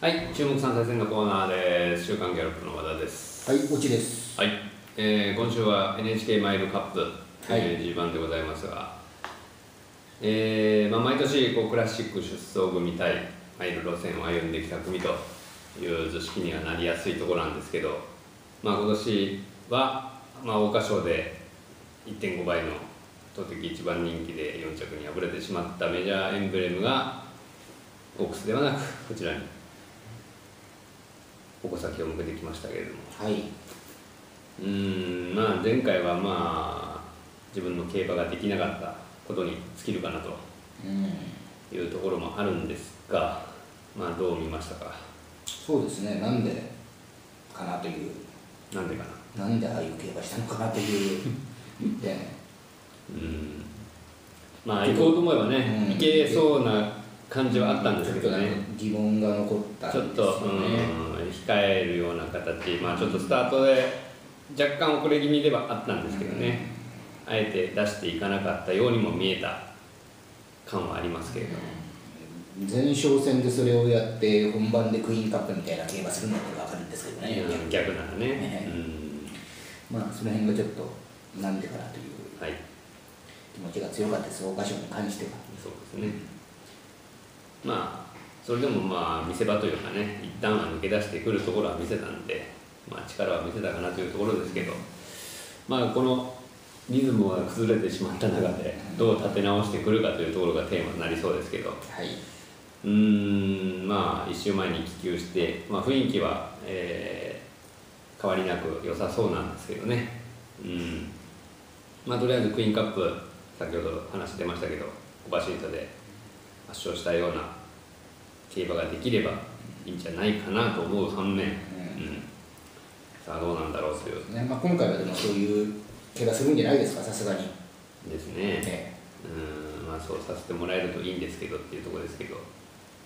はい、注目参戦戦のコーナーです。週刊ギャロップの和田です。はい、オチです。はい、えー今週は NHK マイルカップ、はいえー G1 でございますが、えーまあ、毎年こうクラシック出走組対マイル路線を歩んできた組という図式にはなりやすいところなんですけど、まあ、今年は、まあ、桜花賞で1.5倍の投擲一番人気で4着に敗れてしまったメジャーエンブレムがオークスではなくこちらに矛先を向けてきましたけれども。はい。うーんまあ前回はまあ自分の競馬ができなかったことに尽きるかなとうん。いうところもあるんですがまあどう見ましたか？そうですね。なんでかなという、なんでかな？なんでああいう競馬したのかなという点。うんまあ行こうと思えばね、うん行けそうな感じはあったんですけどね疑問が残ったね。ちょっと、うん、控えるような形まあちょっとスタートで若干遅れ気味ではあったんですけどね、あえて出していかなかったようにも見えた感はありますけれども、前哨戦でそれをやって本番でクイーンカップみたいな競馬するんだったら分かるんですけどね。うん逆ならね。ねうん。まあその辺がちょっとなんでかなという。はい。気持ちが強かったです。桜花賞に関しては。そうですね。まあそれでもまあ見せ場というかね一旦は抜け出してくるところは見せたんでまあ力は見せたかなというところですけどまあこのリズムが崩れてしまった中でどう立て直してくるかというところがテーマになりそうですけどはい。うーんまあ1週前に帰球して、まあ、雰囲気は、えー変わりなく良さそうなんですけどねうんまあとりあえずクイーンカップ先ほど話出ましたけど小橋板で圧勝したような競馬ができればいいんじゃないかなと思う反面、うん。さあどうなんだろうという。ねまあ今回はでもそういう競馬するんじゃないですか、さすがに。ですね。ね。うん。まあそうさせてもらえるといいんですけどっていうところですけど、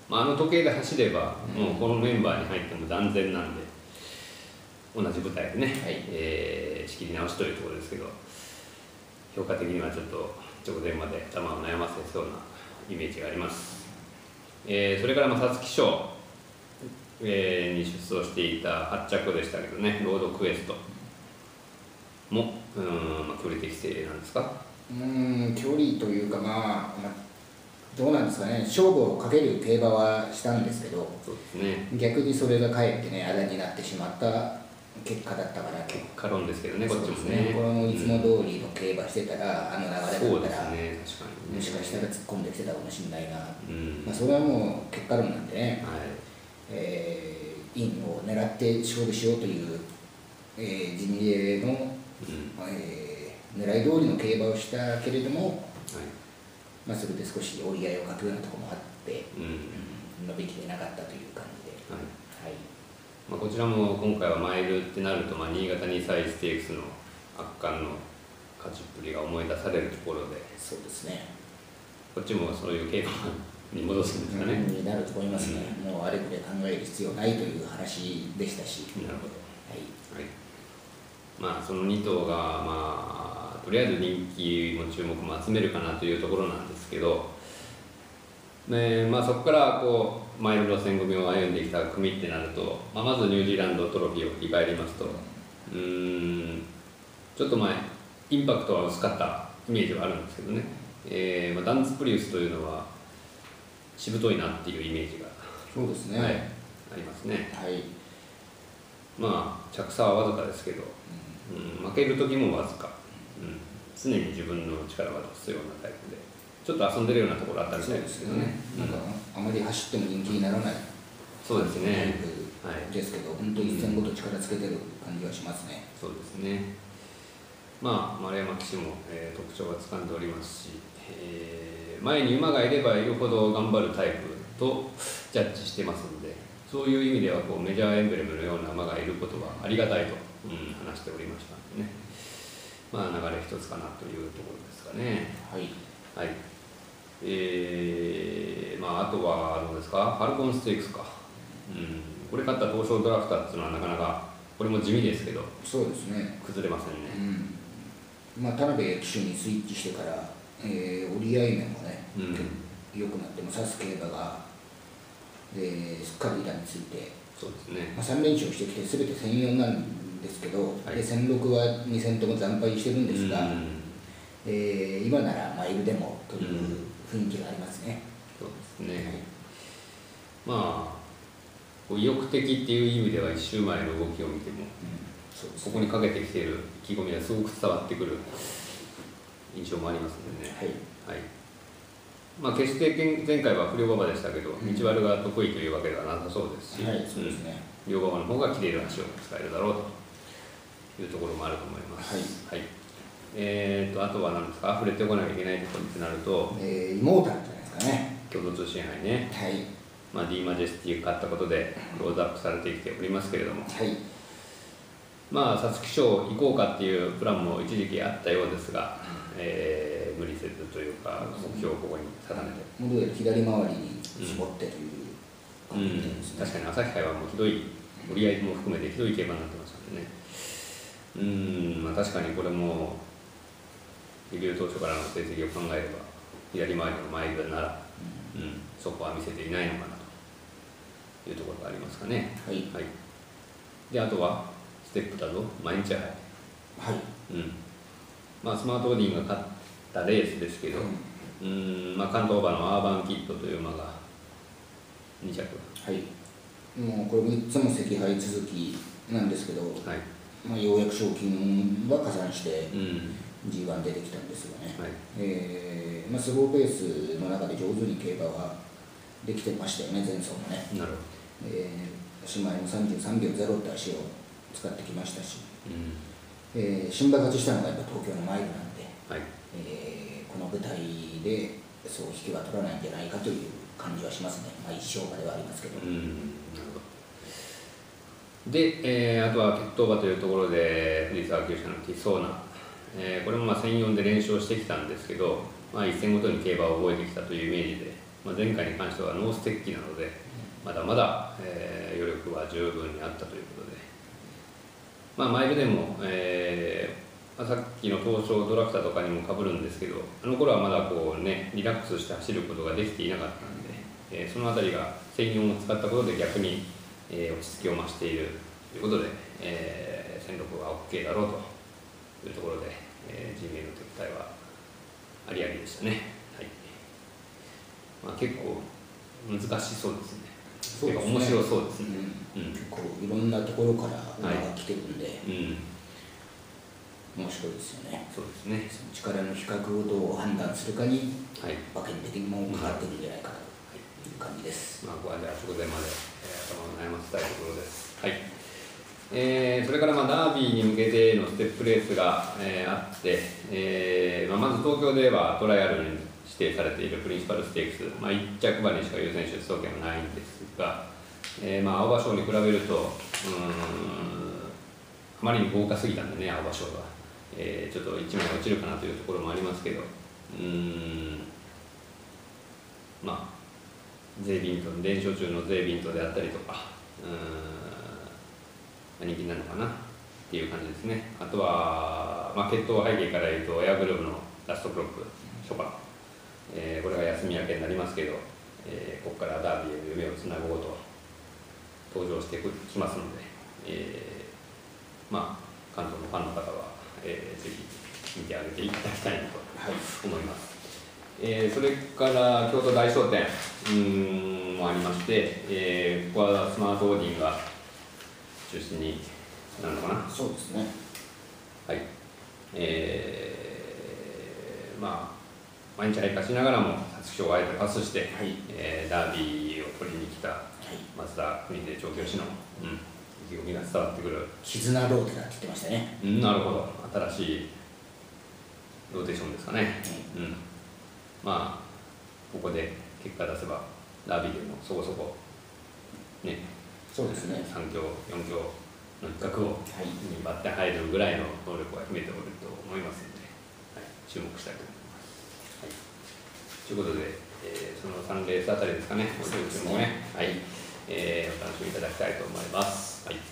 まあ、あの時計で走れば、もうこのメンバーに入っても断然なんで同じ舞台でね、はい。えー仕切り直しというところですけど評価的にはちょっと直前まで頭を悩ませそうなイメージがあります、えーそれからまあ皐月賞、えーに出走していた8着でしたけどねロードクエスト。もうん、まあ、距離適正なんですか？うーん距離というか、まあ、まあ、どうなんですかね、勝負をかける競馬はしたんですけど、そうですね。逆にそれがかえってね、あだになってしまった結果だったかなと。カロンですけどね、こっちもそうね。ですこのいつも通りの競馬してたら、あの流れだったら、ね、確かに、ね。もしかしたら突っ込んできてたかもしれないな、うん。まあ、それはもう結果論なんでね、はい。えー、インを狙って勝負しようという、えー、陣営の、うん。えー狙い通りの競馬をしたけれども、はい。まあ、それで少し折り合いを欠くようなところもあって、うん。うん伸びきれなかったという感じで、はい。はい、まあ、こちらも今回はマイルってなると、まあ、新潟2歳ステークスの圧巻の勝ちっぷりが思い出されるところで、そうですね、こっちもそういう競馬に戻すんですかね。になると思いますね、もうあれこれ考える必要ないという話でしたし、なるほど。はい、はい。まあ、その2頭が、まあ、とりあえず人気も注目も集めるかなというところなんですけど、ねまあ、そこからこうマイル路線組を歩んできた組ってなると、まあ、まずニュージーランドトロフィーを振り返りますと。うーんちょっと前インパクトは薄かったイメージはあるんですけどね、えーまあ、ダンツプリウスというのはしぶといなっていうイメージが、そうですね、はい、ありますね。はい。まあ着差はわずかですけど、うん、負ける時もわずか、うん、常に自分の力が出すようなタイプでちょっと遊んでるようなところあったみたいですけどね。なんかあまり走っても人気にならない。そうですね。ですけど、本当に一戦ごと力つけてる感じがしますね。そうですね。まあ丸山騎手も、えー特徴がつかんでおりますし、えー前に馬がいればいるほど頑張るタイプとジャッジしてますのでそういう意味ではこうメジャーエンブレムのような馬がいることはありがたいと、うん、話しておりましたのでね。まあ流れ一つかなというところですかね。はい。はいえー、まああとはどうですか？ファルコンステークスか、うん、これ勝った東証ドラフターっていうのはなかなかこれも地味ですけど。そうですね。崩れませんうね、ん。まあ田辺騎手にスイッチしてから、えー折り合い面もね、うん。良くなっても指す競馬がですっかり板について、そうですね。まあ、3連勝してきて全て1004なんですけど、はい。で1006は2戦とも惨敗してるんですが、うん。えー今ならマイルでもという雰囲気がありますね。そうですね、まあ意欲的っていう意味では一周前の動きを見てもそうですここにかけてきている意気込みがすごく伝わってくる印象もありますのでね、はい。はい。まあ、決して前前回は不良馬場でしたけど、道悪が得意というわけではなさそうですし、はいそうですね。うん。両馬場の方が切れる足を使えるだろうというところもあると思います。はいえー、とあとは何ですか、溢れてこなきゃいけないところってなると、えー、イモータルじゃないですかね。共同通信杯ね、はい。まあ、D マジェスティが勝ったことでクローズアップされてきておりますけれども、はい。まあ、皐月賞行こうかっていうプランも一時期あったようですが、えー無理せずというか、目標をここに定めて、もうどうやら左回りに絞ってといううんですね。確かに朝日杯はもうひどい、折り合いも含めてひどい競馬になってましたんでね、うん、まあ、確かにこれも、デビュー当初からの成績を考えれば、左回りの前ぐらいなら、うん、そこは見せていないのかなというところがありますかね。はい。はい、であとはステップだぞ毎日杯、はい。うん。まあ、スマートオーディンが勝ったレースですけど、うん。まあ、関東馬のアーバンキットという馬が2着。はい。もうこれ3つも赤敗続きなんですけど、はい、まあ、ようやく賞金は加算してうん G1 出てきたんですよね、はい。えーまあ、スローペースの中で上手に競馬はできてましたよね前走もね、なるほえー、姉妹も33秒0って足を使ってきましたし、ど、うん。えー、新馬勝ちしたのがやっぱ東京のマイルなんで、はい、えーこの舞台でそう引きは取らないんじゃないかという感じはしますね、まあ、一勝馬ではありますけど、うんなるほど。で、えーあとは決闘馬というところで藤沢厩舎のティソーナ、えーこれもまあ1004で連勝してきたんですけど、まあ、一戦ごとに競馬を覚えてきたというイメージで、まあ、前回に関してはノーステッキなのでまだまだ、えー余力は十分にあったということで、まあ、マイルでも、えーまあさっきの東証ドラフターとかにもかぶるんですけどあの頃はまだこうねリラックスして走ることができていなかったんで、えーその辺りが1004を使ったことで逆に、えー落ち着きを増しているということで、えー、1006は OK だろうと。いうところで、えー、G メの撤退はありありでしたね、はい。まあ、結構難しそうですね。そうですね。面白そうですね。うん。うん。結構いろんなところから馬が来てるんで、うん。面白いですよね。そうですね。その力の比較をどう判断するかにはい。馬券的にも変わってくるんじゃないかという感じです、まあ、ここはじゃあ直前まで、えー頭を悩ませたいところです。はい。えーそれからまあダービーに向けてのステップレースが、えーあって、えーまあ、まず東京ではトライアルに指定されているプリンシパルステークス、まあ、1着馬にしか優先出走権はないんですが、えーまあ、青葉賞に比べると、うん、あまりに豪華すぎたんでね、青葉賞は。えーちょっと1枚落ちるかなというところもありますけど、うん、まあ、ゼイビントン、連勝中のゼイビントであったりとか、うん、人気なのかなっていう感じですね。あとは、まあ、血統背景から言うと、エアグループのラストクロック、ショパン、えーこれが休み明けになりますけど、えーここからダービーへの夢をつなごうと登場してきますので、えーまあ、関東のファンの方は、えーぜひ見てあげていただきたいなと思います。えーそれから京都大商店うんもありまして、えーここはスマートオーディンが中心になるのかな？そうですねはい。えーまあ、毎日配下しながらも、皐月賞をあえてパスして、はいえーダービーを取りに来たはい松田国で調教師の、うん、意気込みが伝わってくる。絆ローテだって言ってましたねうん、なるほど。新しいローテーションですかね。うん。まあ、ここで結果出せば、ダービーでもそこそこ、ね、そうですね。3強、4強の一角をはい。に割って入るぐらいの能力は秘めておると思いますので、はい、注目したいと思います。はい、ということで、えーその3レースあたりですかね、ね。もね、はい。えーお楽しみいただきたいと思います。はい